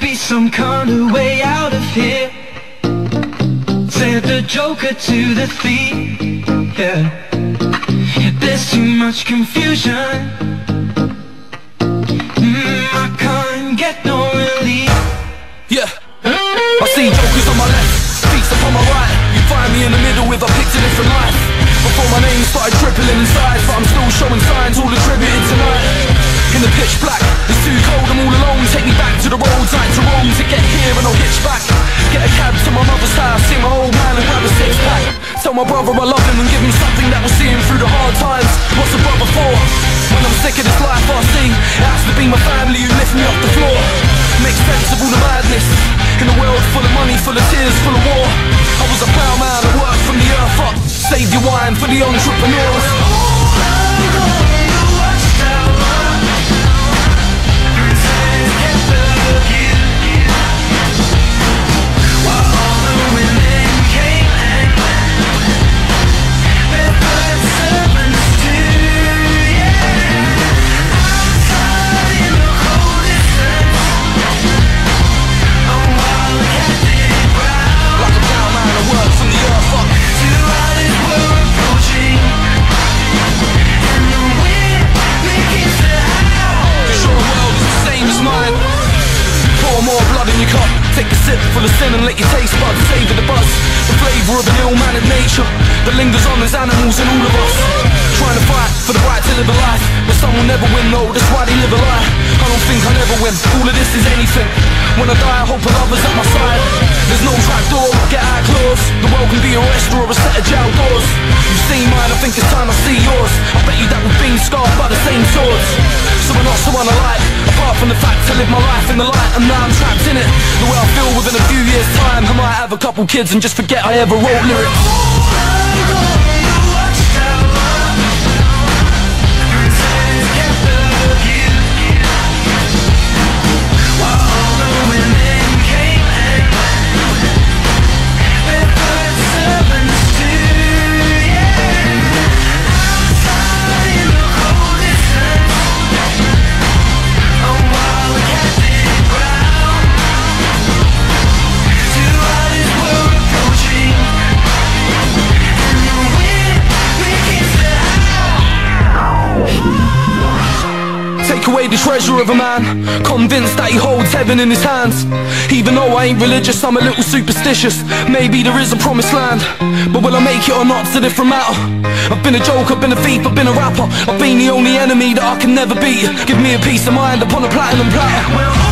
be some kind of way out of here. Said the joker to the thief, yeah. There's too much confusion my brother I love him and give him something that will see him through the hard times. What's a brother for? When I'm sick of this life I see It has to be my family who lift me off the floor. Make sense of all the madness. In a world full of money, full of tears, full of war. I was a proud man, I worked from the earth up. Save your wine for the entrepreneurs sip full of sin and let your taste buds savor the buzz. The flavour of an ill-mannered nature That lingers on as animals in all of us. Trying to fight for the right to live a life But some will never win though, that's why they live a lie. I don't think I'll ever win, all of this is anything. When I die I hope a lover's at my side. There's no trapdoor, get out close The world can be a restaurant or a set of jail doors. You see mine, I think it's time I see yours. I bet you that we've been scarred by the same swords. So we're not so unalike Apart from the fact I live my life in the light And now I'm trapped in it. The way I within a few years time. I might have a couple kids and just forget I ever wrote lyrics away the treasure of a man Convinced that he holds heaven in his hands. Even though I ain't religious, I'm a little superstitious. Maybe there is a promised land But will I make it or not's a different matter. I've been a joke, I've been a thief, I've been a rapper. I've been the only enemy that I can never beat. Give me a peace of mind upon a platinum platter